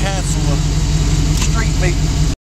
castle